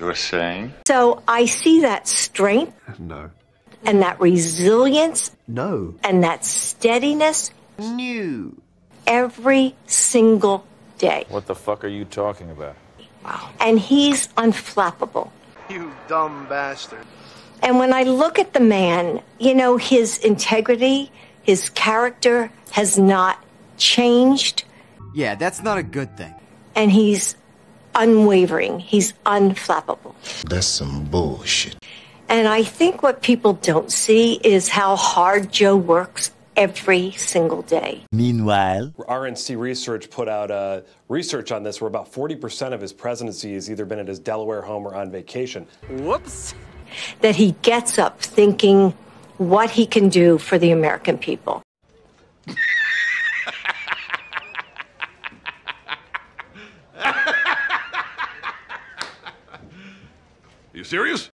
You were saying? So I see that strength No. and that resilience No. and that steadiness New. every single day. What the fuck are you talking about? Wow. And he's unflappable. You dumb bastard. And when I look at the man, you know, his integrity, his character has not changed, Yeah, that's not a good thing. and he's unwavering. He's unflappable. That's some bullshit. And I think what people don't see is how hard Joe works every single day. Meanwhile, RNC Research put out uh, research on this where about 40% of his presidency has either been at his Delaware home or on vacation. Whoops. That he gets up thinking what he can do for the American people. You serious?